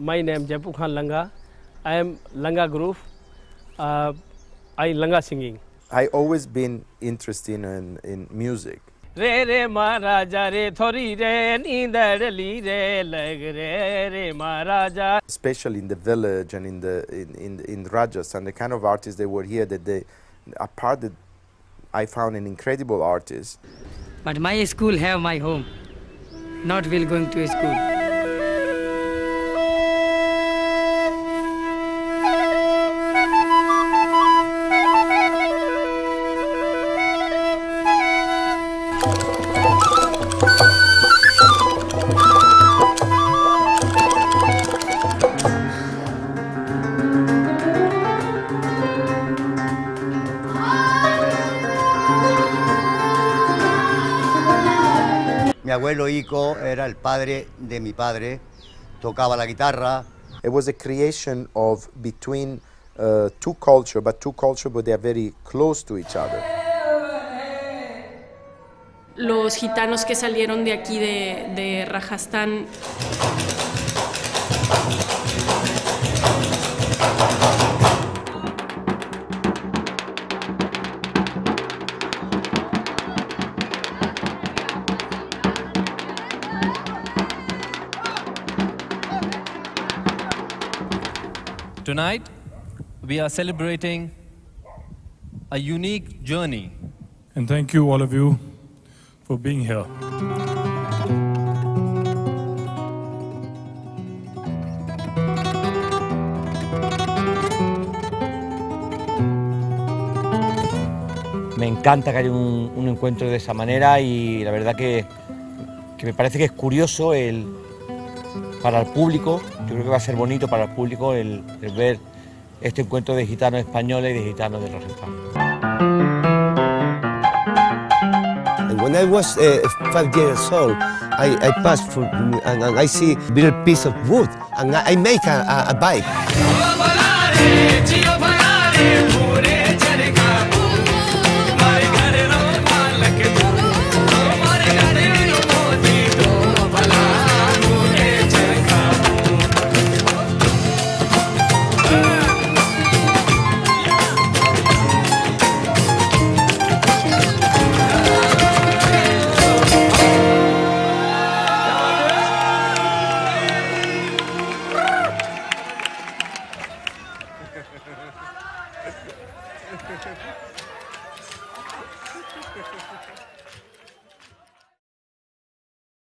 my name Jaipur Khan Langa. I am Langa group. Uh, I Langa singing. I always been interested in, in music. रे रे महाराजा रे थोड़ी रे नींदड़ ली रे लग रे रे महाराजा especially in the village and in the in, in, in Rajasthan, the kind of artists they were here that they a part that I found an incredible artist. But my school have my home. Not will going to school. Mi abuelo Ico era el padre de mi padre, tocaba la guitarra. It was a creation of between uh, two culture, but two culture, but they are very close to each other. los gitanos que salieron de aquí de, de Rajasthan Tonight, we are celebrating a unique journey. And thank you, all of you, for being here. Me encanta que haya un, un encuentro de esa manera y la verdad que, que me parece que es curioso el, para el público, yo creo que va a ser bonito para el público el, el ver este encuentro de gitanos españoles y de gitanos de. And when I was uh, five years old, I, I passed through and, and I see a little piece of wood and I, I make a, a, a bike. Thank you.